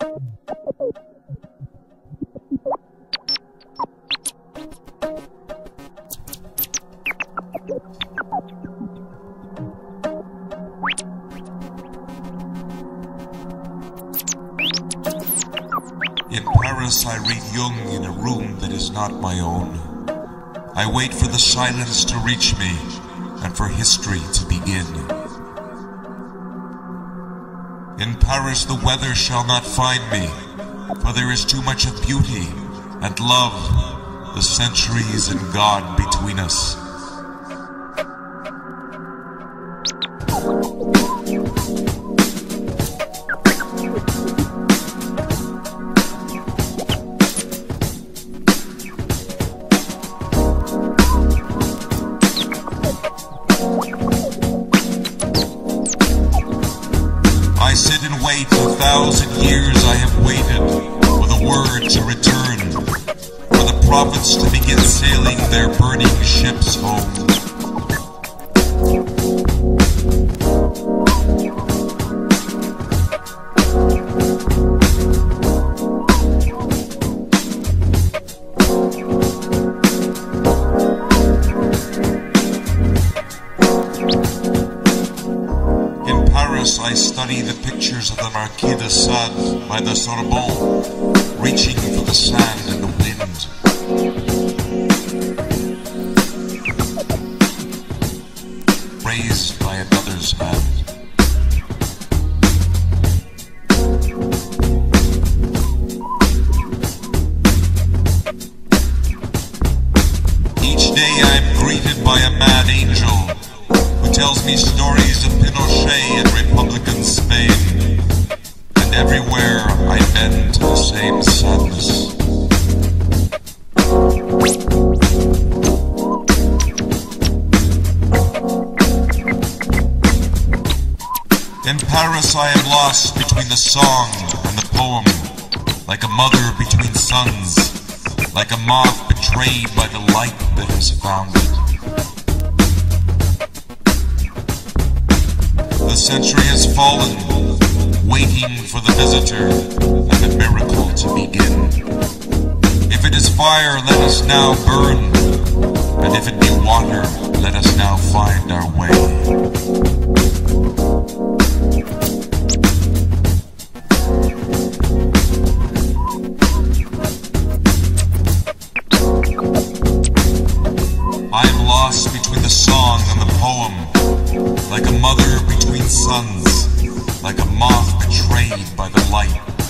In Paris, I read Jung in a room that is not my own. I wait for the silence to reach me and for history to begin. In Paris, the weather shall not find me, for there is too much of beauty and love, the centuries and God between us. I sit and wait a thousand years I have waited for the word to return, for the prophets to begin sailing their burning ships home. Paris, I study the pictures of the Marquis de Sade by the Sorbonne, reaching for the sand and the wind. Raised by another's hand. Each day I am greeted by a mad angel tells me stories of Pinochet and Republican Spain. And everywhere I bend to the same sadness. In Paris I am lost between the song and the poem, like a mother between sons, like a moth betrayed by the light that has found it. The century has fallen, waiting for the visitor and the miracle to begin. If it is fire, let us now burn, and if it be water, let us now find our way. I am lost between the song and the poem, like a mother between sons, like a moth betrayed by the light